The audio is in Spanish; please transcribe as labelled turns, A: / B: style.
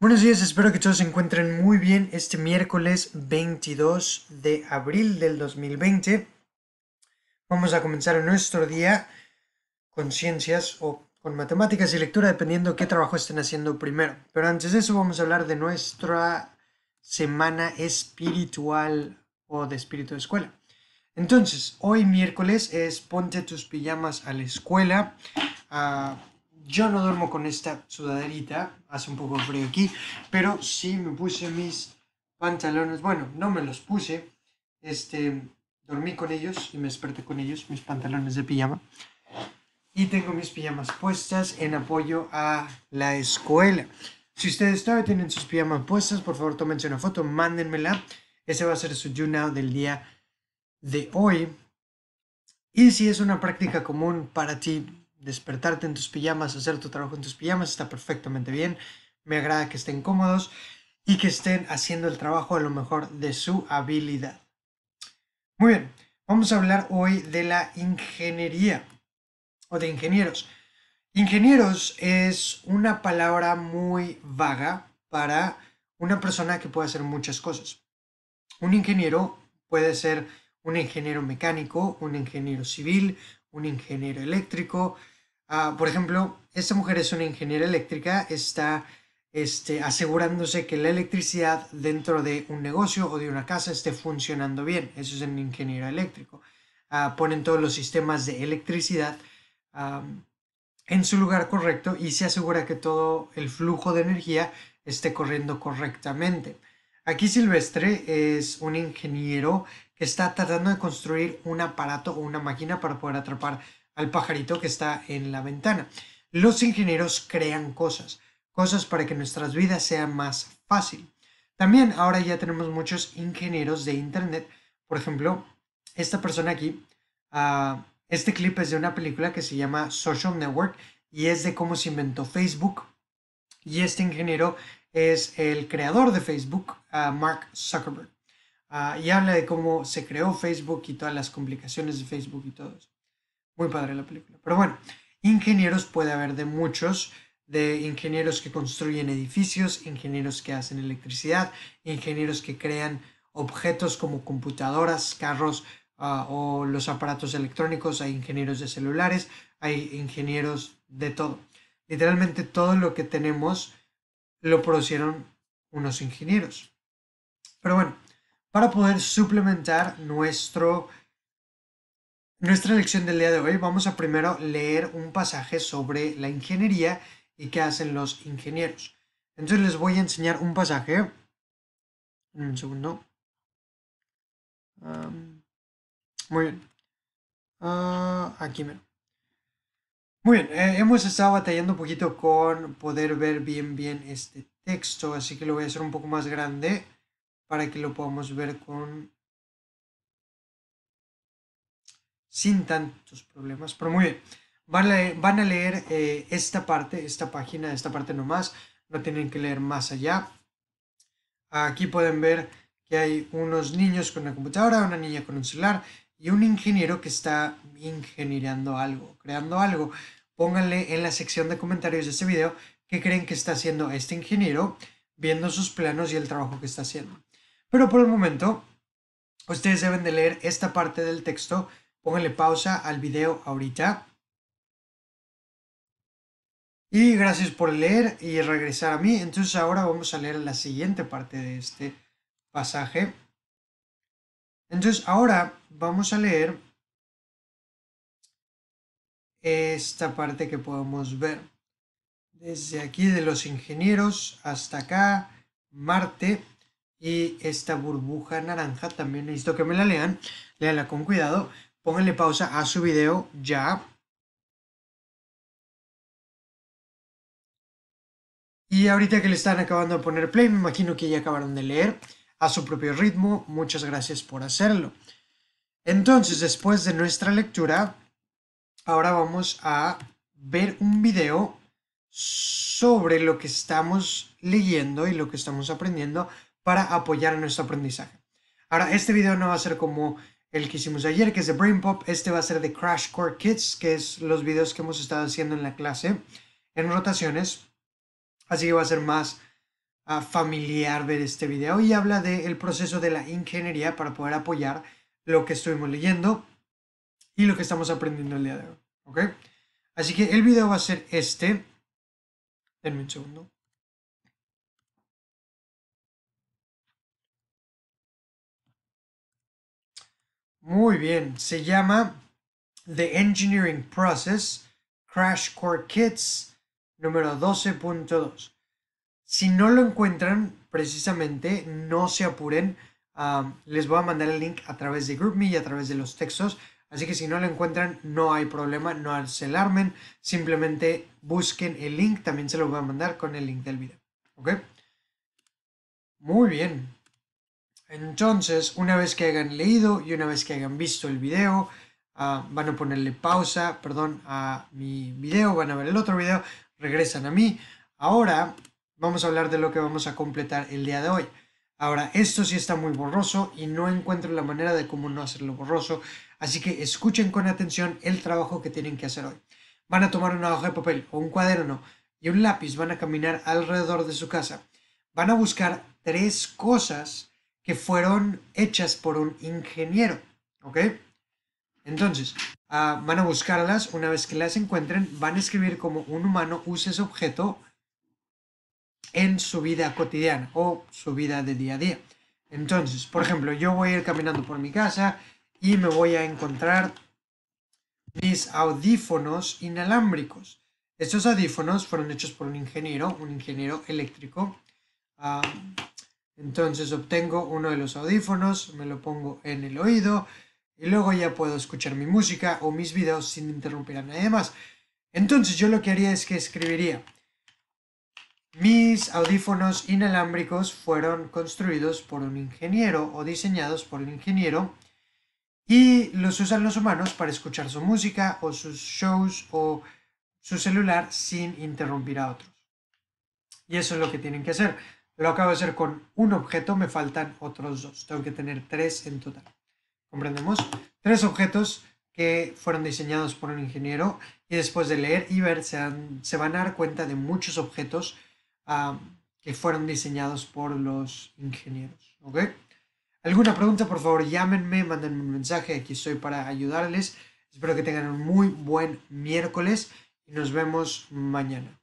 A: Buenos días, espero que todos se encuentren muy bien este miércoles 22 de abril del 2020. Vamos a comenzar nuestro día con ciencias o con matemáticas y lectura, dependiendo qué trabajo estén haciendo primero. Pero antes de eso vamos a hablar de nuestra semana espiritual o de espíritu de escuela. Entonces, hoy miércoles es ponte tus pijamas a la escuela. Yo no duermo con esta sudaderita, hace un poco frío aquí, pero sí me puse mis pantalones, bueno, no me los puse, este, dormí con ellos y me desperté con ellos, mis pantalones de pijama. Y tengo mis pijamas puestas en apoyo a la escuela. Si ustedes todavía tienen sus pijamas puestas, por favor tómense una foto, mándenmela. Ese va a ser su YouNow del día de hoy. Y si es una práctica común para ti, despertarte en tus pijamas, hacer tu trabajo en tus pijamas, está perfectamente bien. Me agrada que estén cómodos y que estén haciendo el trabajo a lo mejor de su habilidad. Muy bien, vamos a hablar hoy de la ingeniería o de ingenieros. Ingenieros es una palabra muy vaga para una persona que puede hacer muchas cosas. Un ingeniero puede ser un ingeniero mecánico, un ingeniero civil, un ingeniero eléctrico, Ah, por ejemplo, esta mujer es una ingeniera eléctrica, está este, asegurándose que la electricidad dentro de un negocio o de una casa esté funcionando bien. Eso es un ingeniero eléctrico. Ah, ponen todos los sistemas de electricidad en su lugar correcto y se asegura que todo el flujo de energía esté corriendo correctamente. Aquí Silvestre es un ingeniero que está tratando de construir un aparato o una máquina para poder atrapar al pajarito que está en la ventana. Los ingenieros crean cosas, cosas para que nuestras vidas sean más fácil. También ahora ya tenemos muchos ingenieros de Internet. Por ejemplo, esta persona aquí, ah, este clip es de una película que se llama Social Network y es de cómo se inventó Facebook. Y este ingeniero es el creador de Facebook, ah, Mark Zuckerberg. Ah, y habla de cómo se creó Facebook y todas las complicaciones de Facebook y todo. Muy padre la película. Pero bueno, ingenieros puede haber de muchos, de ingenieros que construyen edificios, ingenieros que hacen electricidad, ingenieros que crean objetos como computadoras, carros ah, o los aparatos electrónicos, hay ingenieros de celulares, hay ingenieros de todo. Literalmente todo lo que tenemos lo producieron unos ingenieros. Pero bueno, para poder suplementar nuestro nuestra lección del día de hoy vamos a primero leer un pasaje sobre la ingeniería y qué hacen los ingenieros. Entonces les voy a enseñar un pasaje. Un segundo. muy bien. Ah, aquí me. Muy bien, eh, hemos estado batallando un poquito con poder ver bien bien este texto, así que lo voy a hacer un poco más grande para que lo podamos ver con sin tantos problemas. Pero muy bien, van a, van a leer eh, esta parte, esta página, esta parte nomás, no tienen que leer más allá. Aquí pueden ver que hay unos niños con una computadora, una niña con un celular y un ingeniero que está ingeniereando algo, creando algo. Pónganle en la sección de comentarios de este video qué creen que está haciendo este ingeniero, viendo sus planos y el trabajo que está haciendo. Pero por el momento, ustedes deben de leer esta parte del texto Pónganle pausa al video ahorita. Y gracias por leer y regresar a mí. Entonces ahora vamos a leer la siguiente parte de este pasaje. Entonces ahora vamos a leer esta parte que podemos ver. Desde aquí de los ingenieros hasta acá, Marte y esta burbuja naranja. También necesito que me la lean. Leanla con cuidado pónganle pausa a su video ya. Y ahorita que le están acabando de poner play, me imagino que ya acabaron de leer a su propio ritmo. Muchas gracias por hacerlo. Entonces, después de nuestra lectura, ahora vamos a ver un video sobre lo que estamos leyendo y lo que estamos aprendiendo para apoyar nuestro aprendizaje. Ahora, este video no va a ser como el que hicimos ayer, que es de Brain Pop. Este va a ser de Crash Core Kids, que es los videos que hemos estado haciendo en la clase en rotaciones. Así que va a ser más ah, familiar ver este video y habla del proceso de la ingeniería para poder apoyar lo que estuvimos leyendo y lo que estamos aprendiendo el día de hoy. ¿Ok? Así que el video va a ser este. Denme un segundo. Muy bien, se llama The Engineering Process Crash Core Kits número 12.2. Si no lo encuentran, precisamente, no se apuren. les voy a mandar el link a través de GroupMe y a través de los textos. Así que si no lo encuentran, no hay problema, no se alarmen. Simplemente busquen el link. También se lo voy a mandar con el link del video. ¿Ok? Muy bien. Entonces, una vez que hayan leído y una vez que hayan visto el video, ah, van a ponerle pausa, perdón, a mi video, van a ver el otro video, regresan a mí. Ahora vamos a hablar de lo que vamos a completar el día de hoy. Ahora, esto sí está muy borroso y no encuentro la manera de cómo no hacerlo borroso, así que escuchen con atención el trabajo que tienen que hacer hoy. Van a tomar una hoja de papel o un cuaderno y un lápiz, van a caminar alrededor de su casa. Van a buscar tres cosas que fueron hechas por un ingeniero, ¿ok? Entonces, ah, van a buscarlas, una vez que las encuentren, van a escribir cómo un humano usa ese objeto en su vida cotidiana o su vida de día a día. Entonces, por ejemplo, yo voy a ir caminando por mi casa y me voy a encontrar mis audífonos inalámbricos. Estos audífonos fueron hechos por un ingeniero, un ingeniero eléctrico. Ah, entonces obtengo uno de los audífonos, me lo pongo en el oído y luego ya puedo escuchar mi música o mis videos sin interrumpir a nadie más. Entonces yo lo que haría es que escribiría mis audífonos inalámbricos fueron construidos por un ingeniero o diseñados por un ingeniero y los usan los humanos para escuchar su música o sus shows o su celular sin interrumpir a otros. Y eso es lo que tienen que hacer. Lo acabo de hacer con un objeto, me faltan otros dos. Tengo que tener tres en total. ¿Comprendemos? Tres objetos que fueron diseñados por un ingeniero y después de leer y ver se, van a dar cuenta de muchos objetos que fueron diseñados por los ingenieros. ¿Ok? ¿Alguna pregunta? Por favor, llámenme, mándenme un mensaje. Aquí estoy para ayudarles. Espero que tengan un muy buen miércoles y nos vemos mañana.